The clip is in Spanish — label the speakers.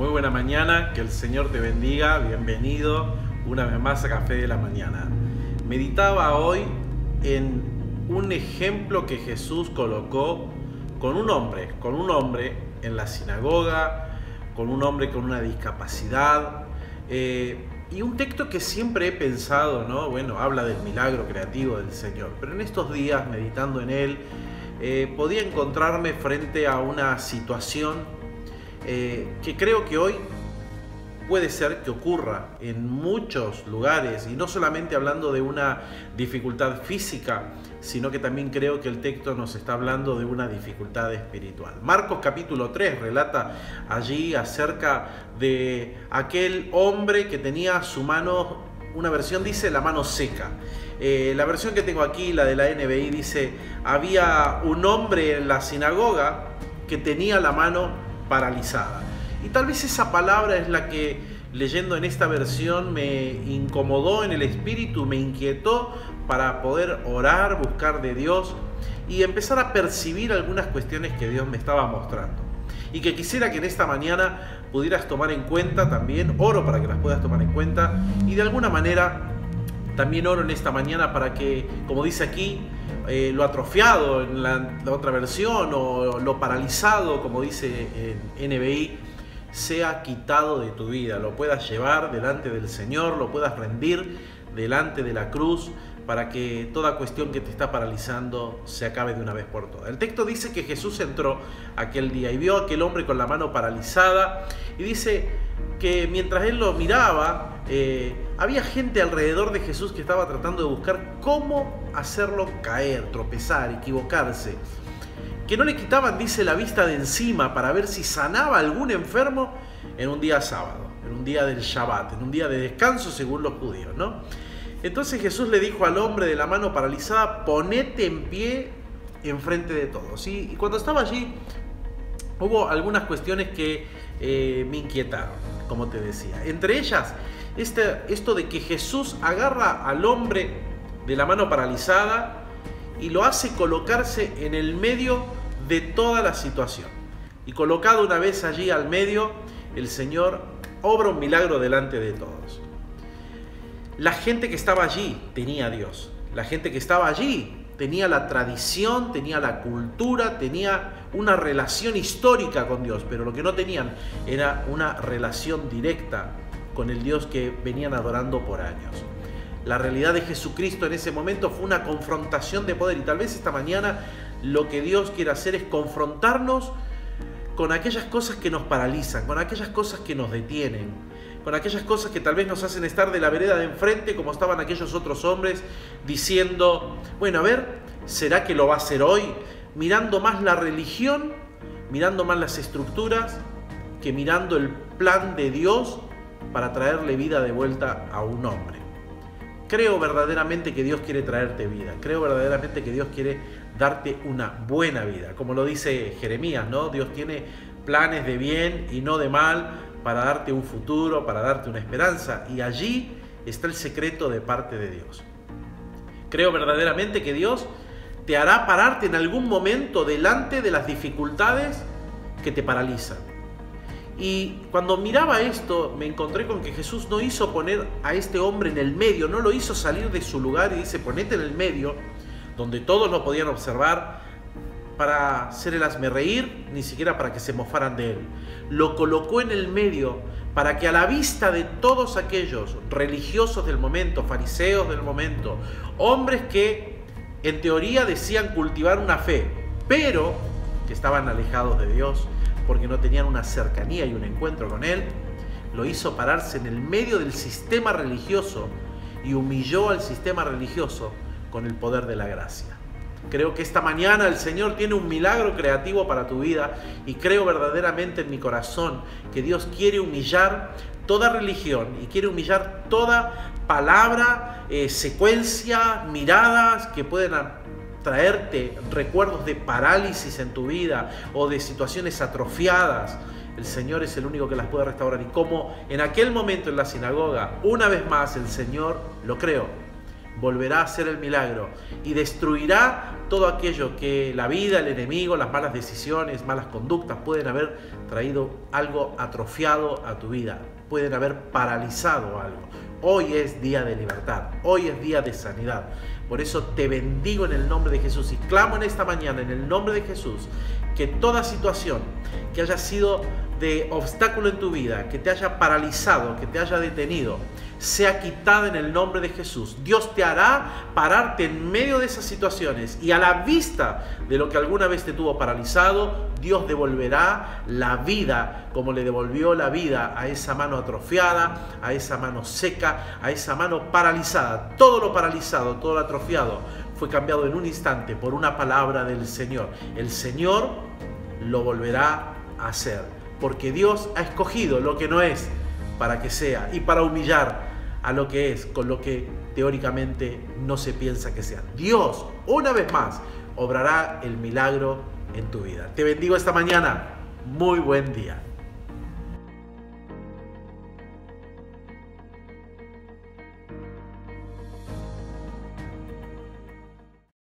Speaker 1: Muy buena mañana, que el Señor te bendiga, bienvenido una vez más a Café de la Mañana. Meditaba hoy en un ejemplo que Jesús colocó con un hombre, con un hombre en la sinagoga, con un hombre con una discapacidad, eh, y un texto que siempre he pensado, ¿no? Bueno, habla del milagro creativo del Señor, pero en estos días, meditando en él, eh, podía encontrarme frente a una situación eh, que creo que hoy puede ser que ocurra en muchos lugares, y no solamente hablando de una dificultad física, sino que también creo que el texto nos está hablando de una dificultad espiritual. Marcos capítulo 3 relata allí acerca de aquel hombre que tenía su mano, una versión dice la mano seca. Eh, la versión que tengo aquí, la de la NBI, dice, había un hombre en la sinagoga que tenía la mano paralizada. Y tal vez esa palabra es la que leyendo en esta versión me incomodó en el espíritu, me inquietó para poder orar, buscar de Dios y empezar a percibir algunas cuestiones que Dios me estaba mostrando. Y que quisiera que en esta mañana pudieras tomar en cuenta también, oro para que las puedas tomar en cuenta y de alguna manera también oro en esta mañana para que, como dice aquí, eh, lo atrofiado en la, la, otra versión o lo paralizado, como dice en NBI, sea quitado de tu vida, lo puedas llevar delante del Señor, lo puedas rendir delante de la cruz para que toda cuestión que te está paralizando se acabe de una vez por todas. El texto dice que Jesús entró aquel día y vio a aquel hombre con la mano paralizada y dice que mientras él lo miraba, eh, había gente alrededor de Jesús que estaba tratando de buscar cómo hacerlo caer, tropezar, equivocarse que no le quitaban, dice, la vista de encima para ver si sanaba algún enfermo en un día sábado, en un día del Shabbat, en un día de descanso según los judíos, ¿no? Entonces Jesús le dijo al hombre de la mano paralizada, ponete en pie enfrente de todos. Y cuando estaba allí, hubo algunas cuestiones que eh, me inquietaron, como te decía. Entre ellas, este, esto de que Jesús agarra al hombre de la mano paralizada y lo hace colocarse en el medio de toda la situación. Y colocado una vez allí al medio, el Señor obra un milagro delante de todos. La gente que estaba allí tenía a Dios. La gente que estaba allí tenía la tradición, tenía la cultura, tenía una relación histórica con Dios, pero lo que no tenían era una relación directa con el Dios que venían adorando por años. La realidad de Jesucristo en ese momento fue una confrontación de poder y tal vez esta mañana lo que Dios quiere hacer es confrontarnos con aquellas cosas que nos paralizan, con aquellas cosas que nos detienen, con aquellas cosas que tal vez nos hacen estar de la vereda de enfrente como estaban aquellos otros hombres diciendo, bueno, a ver, ¿será que lo va a hacer hoy? Mirando más la religión, mirando más las estructuras, que mirando el plan de Dios para traerle vida de vuelta a un hombre. Creo verdaderamente que Dios quiere traerte vida. Creo verdaderamente que Dios quiere darte una buena vida. Como lo dice Jeremías, ¿no? Dios tiene planes de bien y no de mal para darte un futuro, para darte una esperanza. Y allí está el secreto de parte de Dios. Creo verdaderamente que Dios te hará pararte en algún momento delante de las dificultades que te paralizan. Y cuando miraba esto, me encontré con que Jesús no hizo poner a este hombre en el medio, no lo hizo salir de su lugar y dice, ponete en el medio, donde todos lo podían observar, para hacer el reír, ni siquiera para que se mofaran de él. Lo colocó en el medio para que a la vista de todos aquellos religiosos del momento, fariseos del momento, hombres que en teoría decían cultivar una fe, pero que estaban alejados de Dios, porque no tenían una cercanía y un encuentro con Él, lo hizo pararse en el medio del sistema religioso y humilló al sistema religioso con el poder de la gracia. Creo que esta mañana el Señor tiene un milagro creativo para tu vida y creo verdaderamente en mi corazón que Dios quiere humillar toda religión y quiere humillar toda palabra, eh, secuencia, miradas que pueden traerte recuerdos de parálisis en tu vida o de situaciones atrofiadas, el Señor es el único que las puede restaurar. Y como en aquel momento en la sinagoga, una vez más el Señor, lo creo, volverá a hacer el milagro y destruirá todo aquello que la vida, el enemigo, las malas decisiones, malas conductas pueden haber traído algo atrofiado a tu vida, pueden haber paralizado algo. Hoy es día de libertad, hoy es día de sanidad. Por eso te bendigo en el nombre de Jesús y clamo en esta mañana en el nombre de Jesús que toda situación que haya sido de obstáculo en tu vida, que te haya paralizado, que te haya detenido, sea quitada en el nombre de Jesús. Dios te hará pararte en medio de esas situaciones y a la vista de lo que alguna vez te tuvo paralizado, Dios devolverá la vida como le devolvió la vida a esa mano atrofiada, a esa mano seca, a esa mano paralizada. Todo lo paralizado, todo lo atrofiado fue cambiado en un instante por una palabra del Señor. El Señor lo volverá a hacer, porque Dios ha escogido lo que no es para que sea y para humillar a lo que es, con lo que teóricamente no se piensa que sea. Dios, una vez más, obrará el milagro en tu vida. Te bendigo esta mañana. Muy buen día.